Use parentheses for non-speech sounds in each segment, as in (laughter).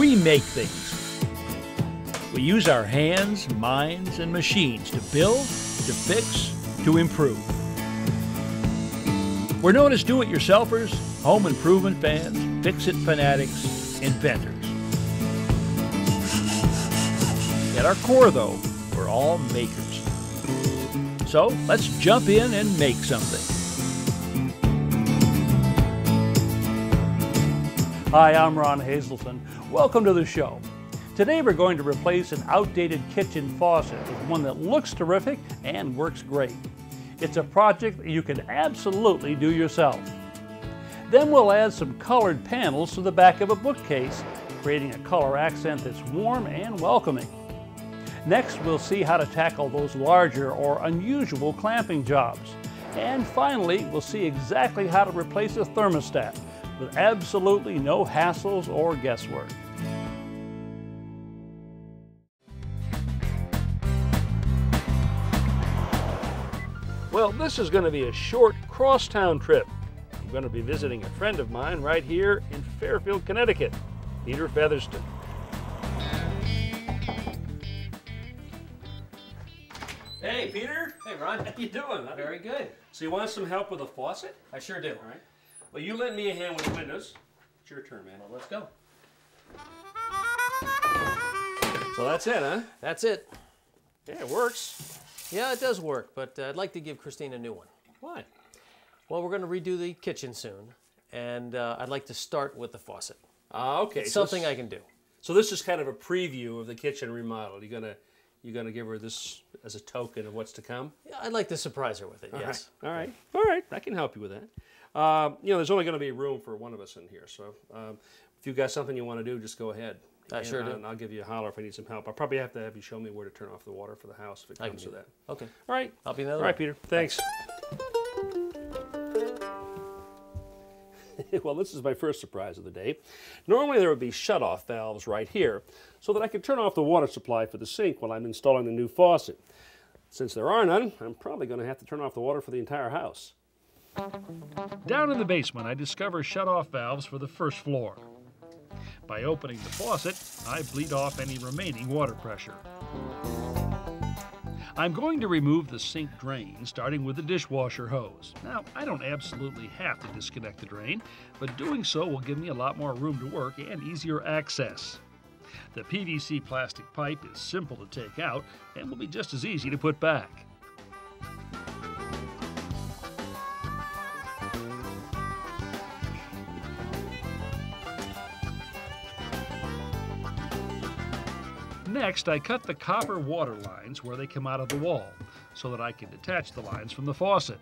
We make things. We use our hands, minds, and machines to build, to fix, to improve. We're known as do it yourselfers, home improvement fans, fix it fanatics, inventors. At our core, though, we're all makers. So let's jump in and make something. Hi, I'm Ron Hazelton. Welcome to the show. Today we're going to replace an outdated kitchen faucet with one that looks terrific and works great. It's a project that you can absolutely do yourself. Then we'll add some colored panels to the back of a bookcase, creating a color accent that's warm and welcoming. Next, we'll see how to tackle those larger or unusual clamping jobs. And finally, we'll see exactly how to replace a thermostat with absolutely no hassles or guesswork. Well, this is going to be a short crosstown trip. I'm going to be visiting a friend of mine right here in Fairfield, Connecticut, Peter Featherston. Hey, Peter. Hey, Ron. How you doing? Very good. So you want some help with a faucet? I sure do. All right. Well, you lent me a hand with the windows. It's your turn, man. Well, let's go. So that's it, huh? That's it. Yeah, it works. Yeah, it does work, but uh, I'd like to give Christine a new one. Why? Well, we're going to redo the kitchen soon, and uh, I'd like to start with the faucet. Ah, okay. It's so something I can do. So this is kind of a preview of the kitchen remodel. You're gonna you're gonna give her this as a token of what's to come. Yeah, I'd like to surprise her with it, All yes. right. All right. All right. I can help you with that. Um, you know, there's only going to be room for one of us in here, so um, if you've got something you want to do, just go ahead. I And sure do. And I'll give you a holler if I need some help. I'll probably have to have you show me where to turn off the water for the house if it comes to that. Okay. All right. I'll be in the All right. Peter. Thanks. (laughs) well, this is my first surprise of the day. Normally there would be shut-off valves right here so that I could turn off the water supply for the sink while I'm installing the new faucet. Since there are none, I'm probably going to have to turn off the water for the entire house. Down in the basement, I discover shut-off valves for the first floor. By opening the faucet, I bleed off any remaining water pressure. I'm going to remove the sink drain, starting with the dishwasher hose. Now, I don't absolutely have to disconnect the drain, but doing so will give me a lot more room to work and easier access. The PVC plastic pipe is simple to take out and will be just as easy to put back. Next, I cut the copper water lines where they come out of the wall so that I can detach the lines from the faucet.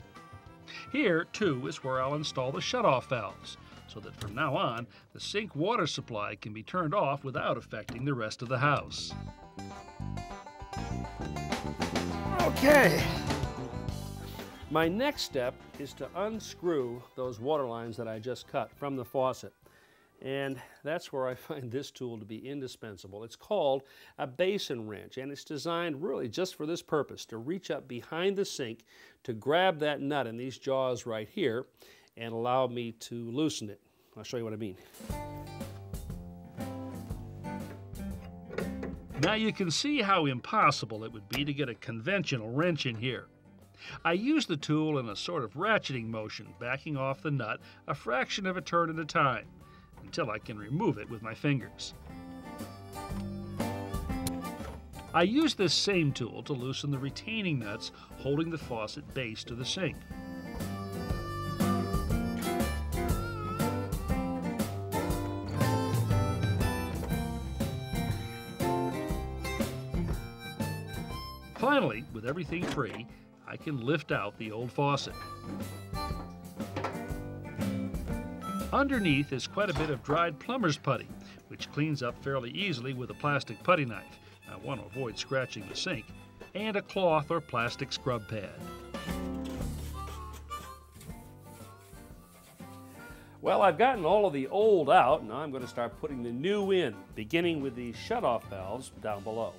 Here, too, is where I'll install the shutoff valves so that from now on, the sink water supply can be turned off without affecting the rest of the house. Okay. My next step is to unscrew those water lines that I just cut from the faucet. And that's where I (laughs) find this tool to be indispensable. It's called a basin wrench, and it's designed really just for this purpose to reach up behind the sink to grab that nut in these jaws right here and allow me to loosen it. I'll show you what I mean. Now you can see how impossible it would be to get a conventional wrench in here. I use the tool in a sort of ratcheting motion, backing off the nut a fraction of a turn at a time until I can remove it with my fingers. I use this same tool to loosen the retaining nuts holding the faucet base to the sink. Finally, with everything free, I can lift out the old faucet. Underneath is quite a bit of dried plumber's putty, which cleans up fairly easily with a plastic putty knife. I want to avoid scratching the sink, and a cloth or plastic scrub pad. Well, I've gotten all of the old out, and I'm going to start putting the new in, beginning with the shutoff valves down below.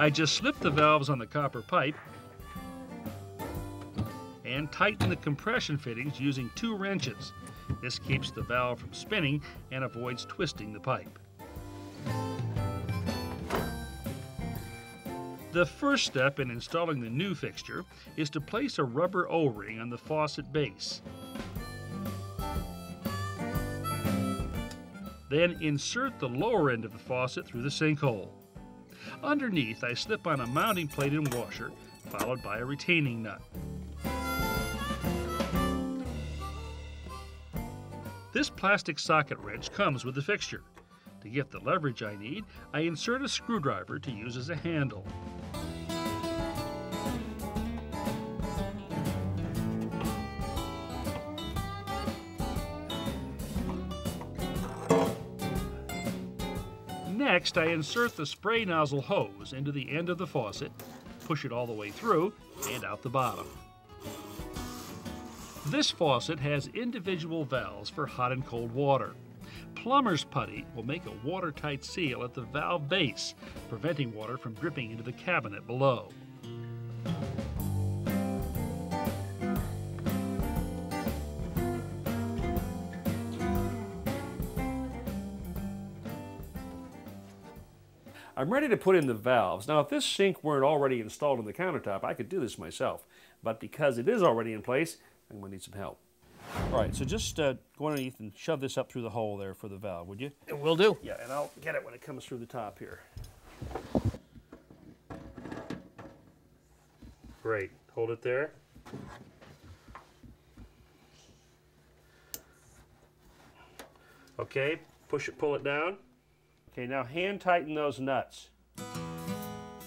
I just slip the valves on the copper pipe and tighten the compression fittings using two wrenches. This keeps the valve from spinning and avoids twisting the pipe. The first step in installing the new fixture is to place a rubber O-ring on the faucet base. Then insert the lower end of the faucet through the sinkhole. Underneath, I slip on a mounting plate and washer, followed by a retaining nut. This plastic socket wrench comes with the fixture. To get the leverage I need, I insert a screwdriver to use as a handle. Next, I insert the spray nozzle hose into the end of the faucet, push it all the way through, and out the bottom. This faucet has individual valves for hot and cold water. Plumber's putty will make a watertight seal at the valve base, preventing water from dripping into the cabinet below. I'm ready to put in the valves. Now, if this sink weren't already installed in the countertop, I could do this myself. But because it is already in place, I'm going to need some help. All right, so just uh, go underneath and shove this up through the hole there for the valve, would you? It will do. Yeah, and I'll get it when it comes through the top here. Great. Hold it there. Okay, push it, pull it down. Okay, now hand tighten those nuts.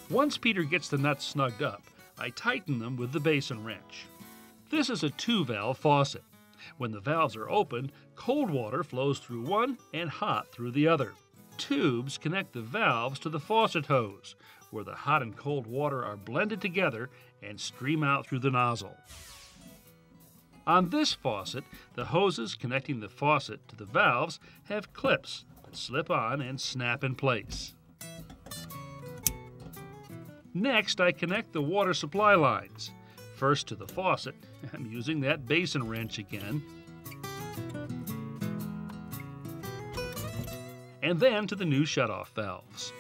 Once Peter gets the nuts snugged up, I tighten them with the basin wrench. This is a two valve faucet. When the valves are open, cold water flows through one and hot through the other. Tubes connect the valves to the faucet hose, where the hot and cold water are blended together and stream out through the nozzle. On this faucet, the hoses connecting the faucet to the valves have clips that slip on and snap in place. Next, I connect the water supply lines. First to the faucet, (laughs) I'm using that basin wrench again. And then to the new shutoff valves.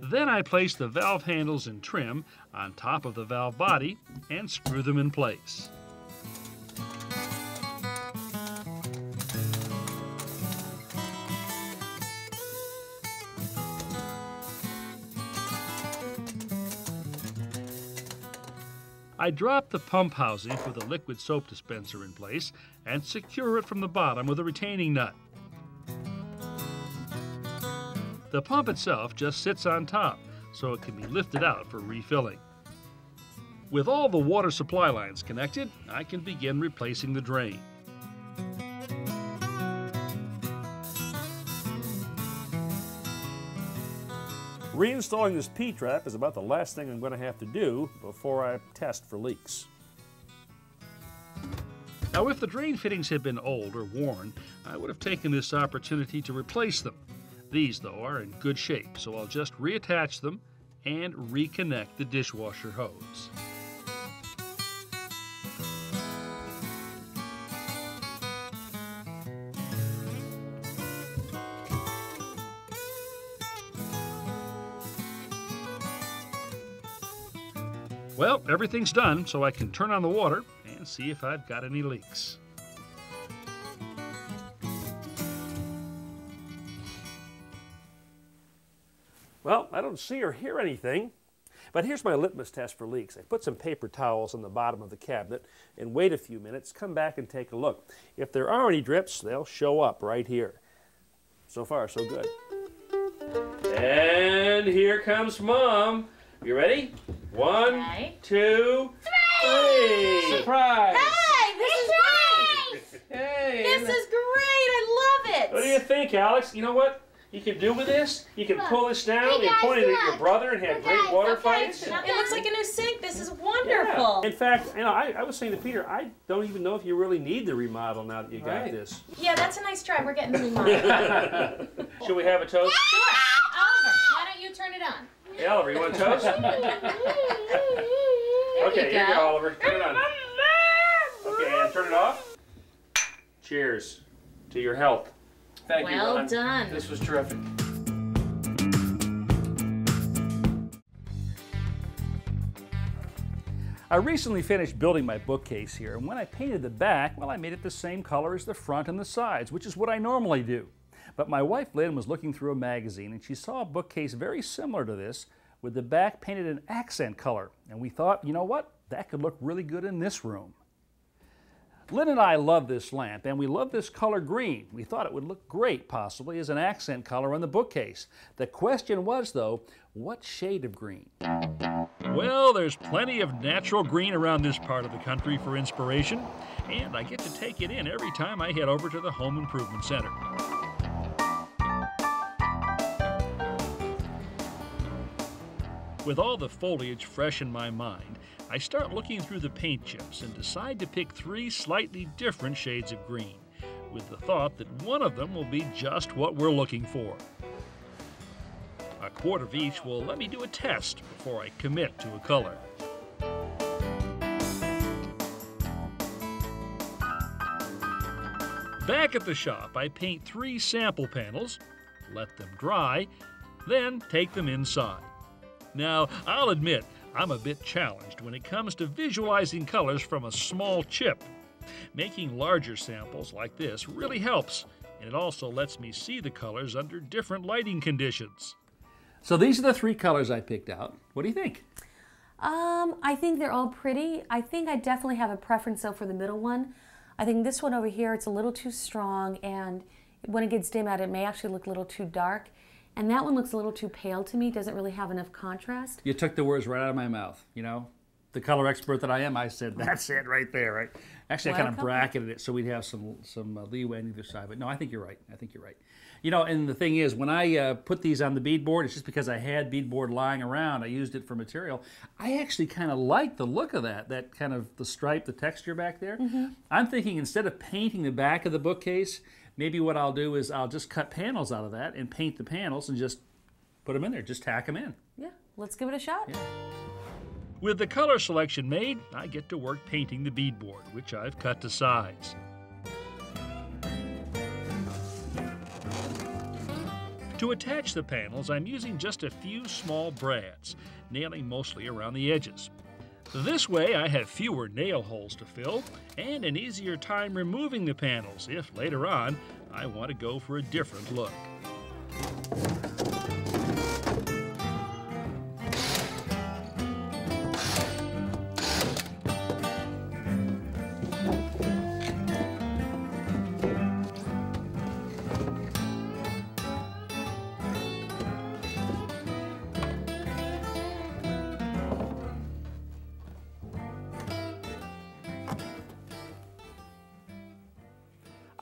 Then I place the valve handles and trim on top of the valve body and screw them in place. I drop the pump housing for the liquid soap dispenser in place and secure it from the bottom with a retaining nut. The pump itself just sits on top, so it can be lifted out for refilling. With all the water supply lines connected, I can begin replacing the drain. Reinstalling this P-trap is about the last thing I'm going to have to do before I test for leaks. Now, if the drain fittings had been old or worn, I would have taken this opportunity to replace them. These, though, are in good shape, so I'll just reattach them and reconnect the dishwasher hose. Well, everything's done, so I can turn on the water and see if I've got any leaks. Well, I don't see or hear anything. But here's my litmus test for leaks. I put some paper towels on the bottom of the cabinet and wait a few minutes, come back and take a look. If there are any drips, they'll show up right here. So far, so good. And here comes Mom. You ready? One, Okay. two, three. Surprise! Hey, this is great! Hey! This is great! I love it! What do you think, Alex? You know what you can do with this? You can pull this down, Hey, you guys, point it at your brother and have Look, great guys, water okay. fights. It looks like a new sink. This is Yeah. wonderful. In fact, you know, I, I was saying to Peter, I don't even know if you really need the remodel now that you got Right. this. Yeah, that's a nice try. We're getting the (laughs) remodeled. Should we have a toast? Sure. Oliver, why don't you turn it on? Hey, Oliver, you want toast? (laughs) okay, here you go, Oliver. Turn it on. Okay, and turn it off. Cheers to your health. Thank you, Well done. This was terrific. I recently finished building my bookcase here, and when I painted the back, well, I made it the same color as the front and the sides, which is what I normally do. But my wife Lynn was looking through a magazine and she saw a bookcase very similar to this with the back painted an accent color. And we thought, you know what? That could look really good in this room. Lynn and I love this lamp, and we love this color green. We thought it would look great, possibly, as an accent color on the bookcase. The question was, though, what shade of green? Well, there's plenty of natural green around this part of the country for inspiration, and I get to take it in every time I head over to the Home Improvement Center. With all the foliage fresh in my mind, I start looking through the paint chips and decide to pick three slightly different shades of green, with the thought that one of them will be just what we're looking for. A quart of each will let me do a test before I commit to a color. Back at the shop, I paint three sample panels, let them dry, then take them inside. Now, I'll admit, I'm a bit challenged when it comes to visualizing colors from a small chip. Making larger samples like this really helps, and it also lets me see the colors under different lighting conditions. So these are the three colors I picked out. What do you think? Um, I think they're all pretty. I think I definitely have a preference though for the middle one. I think this one over here, it's a little too strong, and when it gets dim out, it may actually look a little too dark. And that one looks a little too pale to me, doesn't really have enough contrast. You took the words right out of my mouth. You know, the color expert that I am, I said that's it right there. Right? Actually, I kind of bracketed it so we'd have some some uh, leeway on either side. But no, I think you're right. I think you're right. You know, and the thing is, when I uh, put these on the beadboard, it's just because I had beadboard lying around. I used it for material. I actually kind of like the look of that. That kind of the stripe, the texture back there. I'm thinking instead of painting the back of the bookcase, maybe what I'll do is I'll just cut panels out of that and paint the panels and just put them in there. Just tack them in. Yeah, let's give it a shot. With the color selection made, I get to work painting the beadboard, which I've cut to size. To attach the panels, I'm using just a few small brads, nailing mostly around the edges. This way, I have fewer nail holes to fill and an easier time removing the panels if later on I want to go for a different look.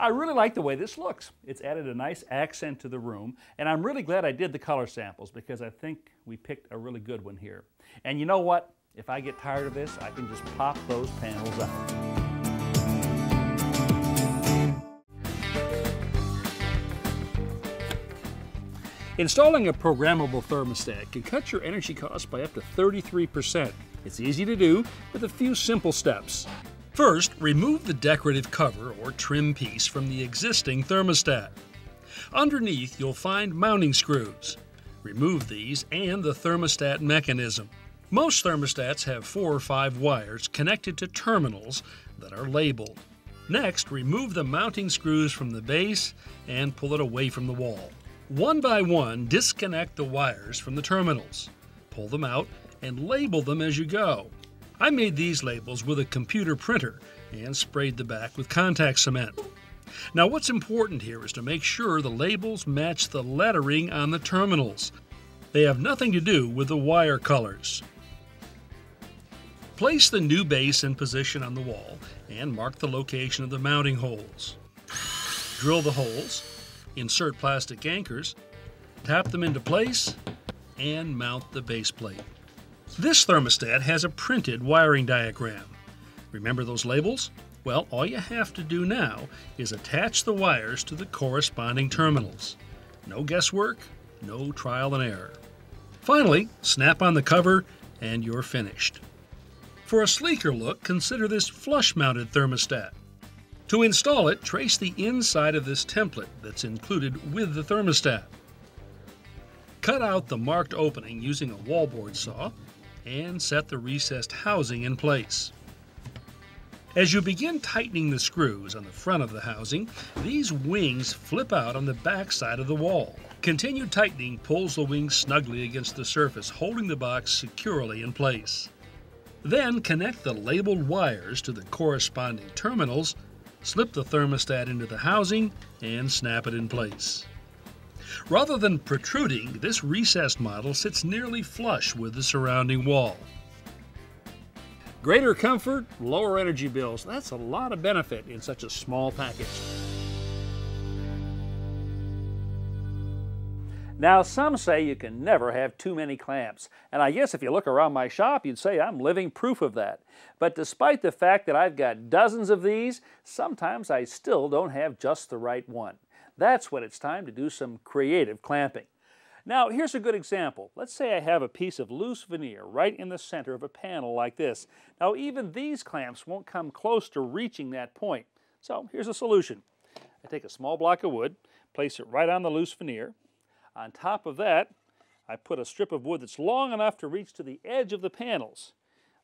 I really like the way this looks. It's added a nice accent to the room, and I'm really glad I did the color samples because I think we picked a really good one here. And you know what? If I get tired of this, I can just pop those panels out. Installing a programmable thermostat can cut your energy costs by up to 33%. It's easy to do with a few simple steps. First, remove the decorative cover or trim piece from the existing thermostat. Underneath, you'll find mounting screws. Remove these and the thermostat mechanism. Most thermostats have four or five wires connected to terminals that are labeled. Next, remove the mounting screws from the base and pull it away from the wall. One by one, disconnect the wires from the terminals. Pull them out and label them as you go. I made these labels with a computer printer and sprayed the back with contact cement. Now, what's important here is to make sure the labels match the lettering on the terminals. They have nothing to do with the wire colors. Place the new base in position on the wall and mark the location of the mounting holes. Drill the holes, insert plastic anchors, tap them into place, and mount the base plate. This thermostat has a printed wiring diagram. Remember those labels? Well, all you have to do now is attach the wires to the corresponding terminals. No guesswork, no trial and error. Finally, snap on the cover and you're finished. For a sleeker look, consider this flush-mounted thermostat. To install it, trace the inside of this template that's included with the thermostat. Cut out the marked opening using a wallboard saw and set the recessed housing in place. As you begin tightening the screws on the front of the housing, these wings flip out on the back side of the wall. Continued tightening pulls the wings snugly against the surface, holding the box securely in place. Then connect the labeled wires to the corresponding terminals, slip the thermostat into the housing, and snap it in place. Rather than protruding, this recessed model sits nearly flush with the surrounding wall. Greater comfort, lower energy bills. That's a lot of benefit in such a small package. Now, some say you can never have too many clamps, and I guess if you look around my shop, you'd say I'm living proof of that. But despite the fact that I've got dozens of these, sometimes I still don't have just the right one. That's when it's time to do some creative clamping. Now, here's a good example. Let's say I have a piece of loose veneer right in the center of a panel like this. Now, even these clamps won't come close to reaching that point. So, here's a solution. I take a small block of wood, place it right on the loose veneer, on top of that, I put a strip of wood that's long enough to reach to the edge of the panels.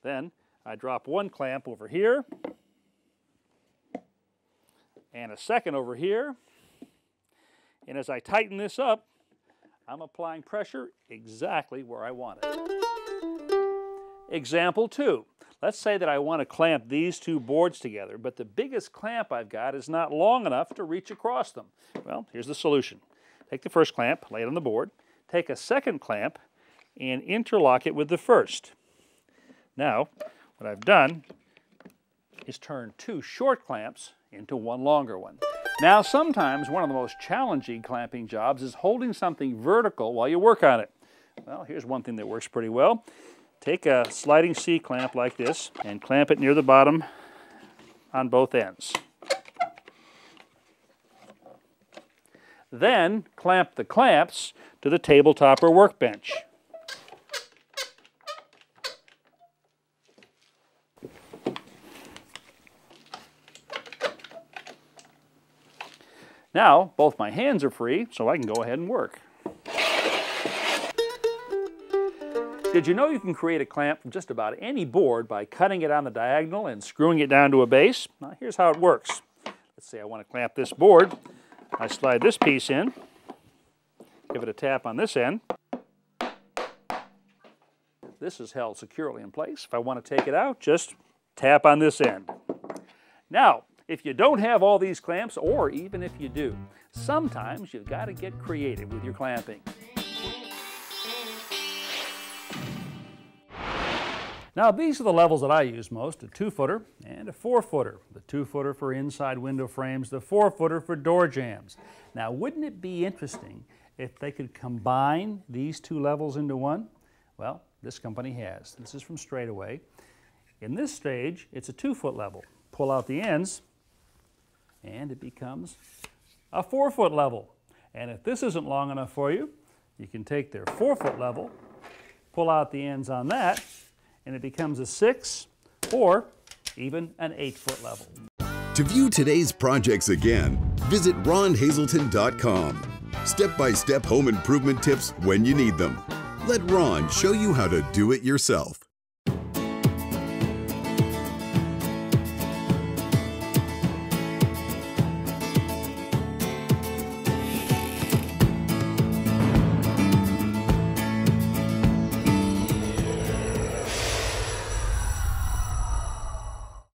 Then I drop one clamp over here and a second over here. And as I tighten this up, I'm applying pressure exactly where I want it. Example two. Let's say that I want to clamp these two boards together, but the biggest clamp I've got is not long enough to reach across them. Well, here's the solution. Take the first clamp, lay it on the board, take a second clamp, and interlock it with the first. Now, what I've done is turn two short clamps into one longer one. Now, sometimes one of the most challenging clamping jobs is holding something vertical while you work on it. Well, here's one thing that works pretty well. Take a sliding C-clamp like this and clamp it near the bottom on both ends. Then clamp the clamps to the tabletop or workbench. Now, both my hands are free, so I can go ahead and work. Did you know you can create a clamp from just about any board by cutting it on the diagonal and screwing it down to a base? Now, here's how it works. Let's say I want to clamp this board. I slide this piece in, give it a tap on this end. This is held securely in place. If I want to take it out, just tap on this end. Now, if you don't have all these clamps, or even if you do, sometimes you've got to get creative with your clamping. Now these are the levels that I use most, a two footer and a four footer. The two footer for inside window frames, the four footer for door jambs. Now wouldn't it be interesting if they could combine these two levels into one? Well, this company has. This is from Straightaway. In this stage, it's a two foot level. Pull out the ends and it becomes a four foot level. And if this isn't long enough for you, you can take their four foot level, pull out the ends on that, and it becomes a six or even an eight foot level. To view today's projects again, visit ronhazelton.com. Step by step home improvement tips when you need them. Let Ron show you how to do it yourself.